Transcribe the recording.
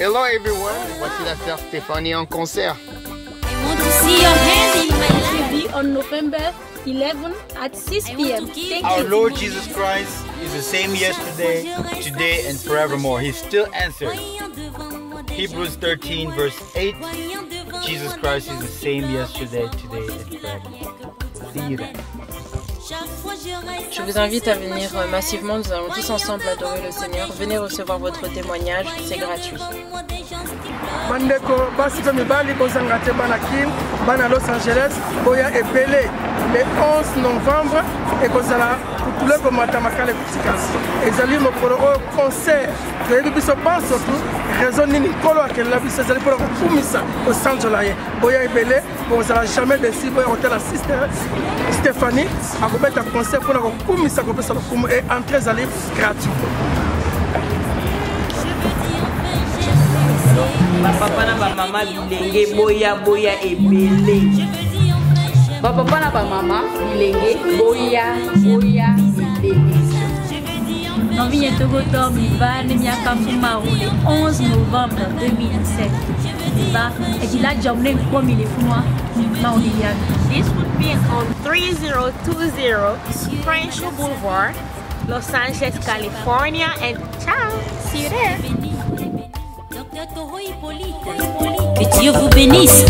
Hello everyone, voici la sœur Stéphanie en concert. I want to see your hands in my TV on November 11 at 6 p.m. Our. Lord Jesus Christ is the same yesterday, today, and forevermore. He still answers. Hebrews 13, verse 8 Jesus Christ is the same yesterday, today, and forevermore. See you then. Je vous invite à venir euh, massivement, nous allons tous ensemble adorer le Seigneur. Venez recevoir votre témoignage, c'est gratuit. bandeko basi mpe mibali bozanga te bana kin bana los angeles boya ebele le 11 novembre ekozala putulu ekomata makala ekotika ezali mokolo oyo concert. Toyebi biso banso tu raison nini nkolo akelela biso ezali mpona kokumisa kosanzola ye. Boya ebele bokozala jamais desi boya kotala sister stéphanie akobeta concert mpona kokumisa kopesa lokumu e entrée ezali gratuit bapapa na bamama bilenge boya boya ebele. Bapapa na bamama bilenge boya boya. ebele Le 11 novembre 2017. Et qu'il a jamais comme il est fou moi. This would be on 3020 French Boulevard, Los Angeles, California, and ciao, see you there. Que Dieu vous bénisse.